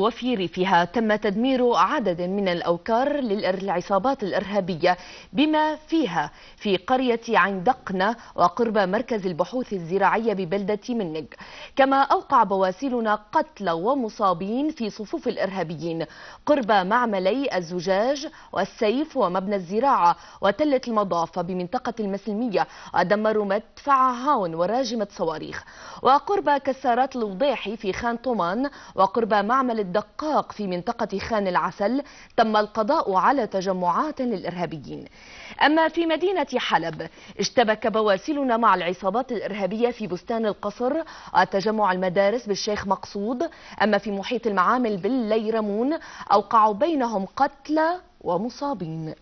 وفي ريفها تم تدمير عدد من الأوكار للعصابات الإرهابية بما فيها في قرية عين دقنة وقرب مركز البحوث الزراعية ببلدة منج. كما أوقع بواسلنا قتلى ومصابين في صفوف الإرهابيين. قرب معملي الزجاج والسيف ومبنى الزراعة وتلة المضافة بمنطقة المسلمية. ودمروا مدفع هاون وراجمة صواريخ. وقرب كسارات الوضيحي في خان طومان وقرب معمل الدقاق في منطقة خان العسل تم القضاء على تجمعات للإرهابيين. أما في مدينة حلب اشتبك بواسلنا مع العصابات الإرهابية في بستان القصر وتجمع المدارس بالشيخ مقصود. أما في محيط المعامل بالليرمون أوقعوا بينهم قتلى ومصابين.